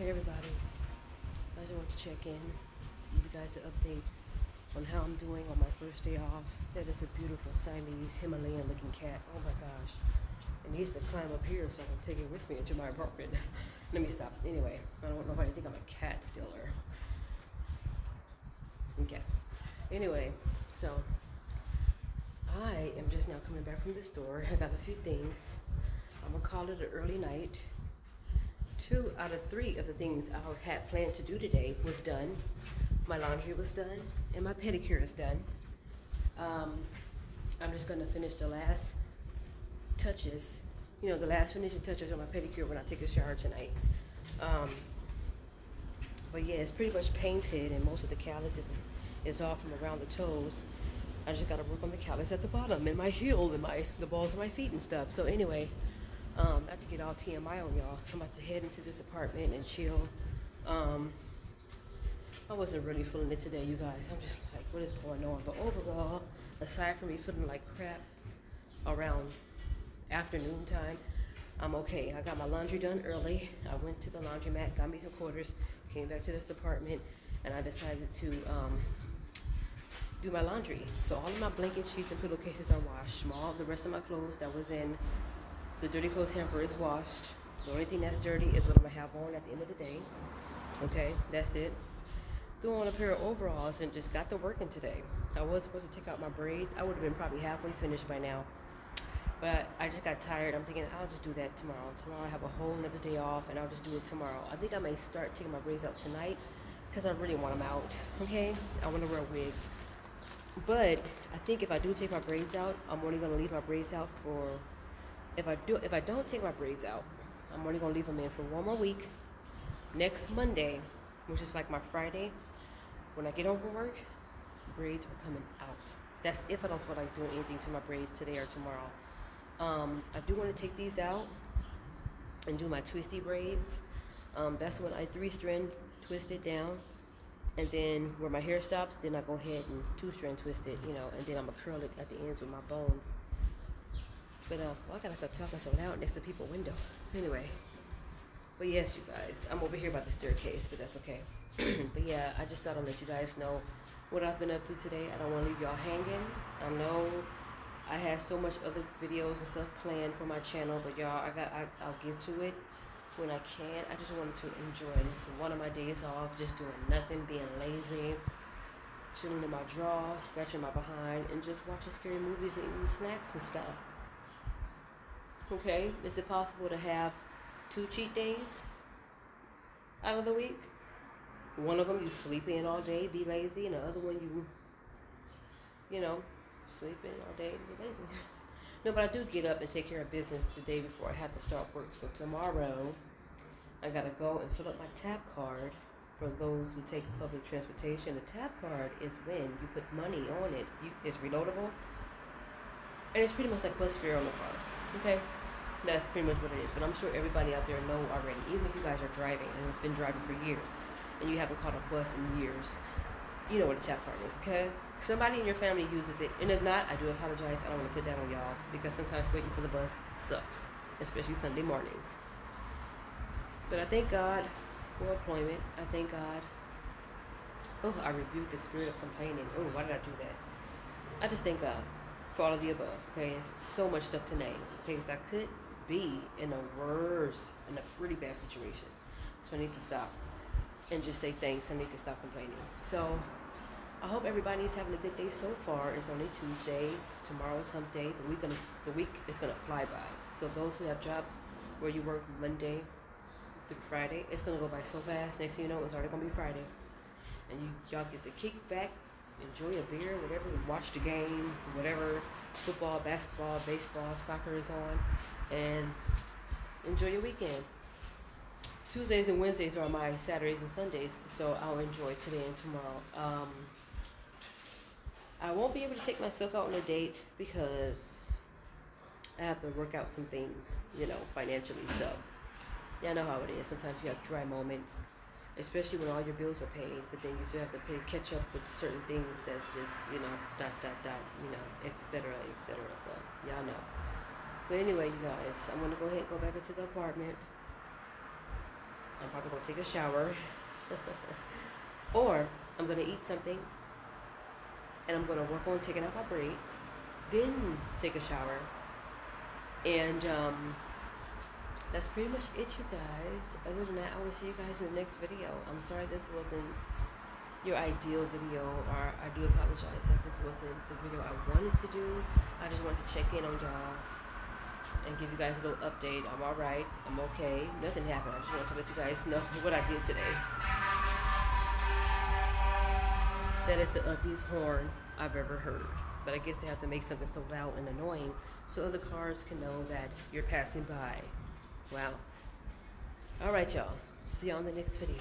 Hey everybody, I just want to check in, give you guys an update on how I'm doing on my first day off. That is a beautiful Siamese Himalayan looking cat. Oh my gosh. It needs to climb up here so I can take it with me into my apartment. Let me stop. Anyway, I don't want nobody to think I'm a cat stealer. Okay. Anyway, so I am just now coming back from the store. I got a few things. I'm gonna call it an early night two out of three of the things I had planned to do today was done. My laundry was done, and my pedicure is done. Um, I'm just gonna finish the last touches, you know, the last finishing touches on my pedicure when I take a shower tonight. Um, but yeah, it's pretty much painted, and most of the callus is, is off from around the toes. I just gotta work on the callus at the bottom and my heel and my the balls of my feet and stuff. So anyway. Um, not to get all TMI on y'all, I'm about to head into this apartment and chill. Um, I wasn't really feeling it today, you guys. I'm just like, what is going on? But overall, aside from me feeling like crap around afternoon time, I'm okay. I got my laundry done early. I went to the laundromat, got me some quarters, came back to this apartment, and I decided to um, do my laundry. So all of my blanket sheets and pillowcases are washed. All the rest of my clothes that was in the dirty clothes hamper is washed. The only thing that's dirty is what I'm gonna have on at the end of the day. Okay, that's it. Threw on a pair of overalls and just got to working today. I was supposed to take out my braids. I would have been probably halfway finished by now. But I just got tired. I'm thinking I'll just do that tomorrow. Tomorrow I have a whole another day off and I'll just do it tomorrow. I think I may start taking my braids out tonight because I really want them out. Okay? I want to wear wigs. But I think if I do take my braids out, I'm only going to leave my braids out for if I do if I don't take my braids out, I'm only gonna leave them in for one more week. Next Monday, which is like my Friday, when I get home from work, braids are coming out. That's if I don't feel like doing anything to my braids today or tomorrow. Um, I do want to take these out and do my twisty braids. Um, that's when I three strand twist it down. And then where my hair stops, then I go ahead and two strand twist it, you know, and then I'm gonna curl it at the ends with my bones. But uh, well, I gotta stop talking so loud next to people window. Anyway, but yes, you guys, I'm over here by the staircase, but that's okay. but yeah, I just thought I'd let you guys know what I've been up to today. I don't want to leave y'all hanging. I know I have so much other videos and stuff planned for my channel, but y'all, I got I, I'll get to it when I can. I just wanted to enjoy. It's one of my days off, just doing nothing, being lazy, chilling in my drawers, scratching my behind, and just watching scary movies and eating snacks and stuff. Okay, is it possible to have two cheat days out of the week? One of them you sleep in all day, be lazy, and the other one you, you know, sleep in all day, be lazy. no, but I do get up and take care of business the day before I have to start work. So tomorrow, I gotta go and fill up my tap card for those who take public transportation. A tap card is when you put money on it. You, it's reloadable, and it's pretty much like bus fare on the car. Okay. That's pretty much what it is. But I'm sure everybody out there know already. Even if you guys are driving and it's been driving for years, and you haven't caught a bus in years, you know what a tap card is, okay? Somebody in your family uses it, and if not, I do apologize. I don't want to put that on y'all because sometimes waiting for the bus sucks, especially Sunday mornings. But I thank God for employment. I thank God. Oh, I rebuke the spirit of complaining. Oh, why did I do that? I just thank God for all of the above. Okay, it's so much stuff to name. Okay, because I could be in a worse, in a pretty bad situation. So I need to stop and just say thanks. I need to stop complaining. So I hope everybody is having a good day so far. It's only Tuesday. Tomorrow is hump day. The week the week is gonna fly by. So those who have jobs where you work Monday through Friday, it's gonna go by so fast. Next thing you know, it's already gonna be Friday, and you y'all get to kick back, enjoy a beer, whatever, watch the game, whatever, football, basketball, baseball, soccer is on, and enjoy your weekend. Tuesdays and Wednesdays are my Saturdays and Sundays, so I'll enjoy today and tomorrow. Um, I won't be able to take myself out on a date because I have to work out some things, you know, financially. So, yeah, I know how it is. Sometimes you have dry moments, especially when all your bills are paid, but then you still have to pay catch up with certain things that's just, you know, dot, dot, dot, you know, etc., etc. So, y'all know. But anyway, you guys, I'm gonna go ahead and go back into the apartment. I'm probably gonna take a shower. or I'm gonna eat something and I'm gonna work on taking out my braids, then take a shower. And um, that's pretty much it, you guys. Other than that, I will see you guys in the next video. I'm sorry this wasn't your ideal video, or I do apologize that this wasn't the video I wanted to do. I just wanted to check in on y'all and give you guys a little update. I'm alright, I'm okay, nothing happened. I just wanted to let you guys know what I did today. That is the ugliest horn I've ever heard. But I guess they have to make something so loud and annoying so other cars can know that you're passing by. Wow. Alright, y'all. See you on the next video.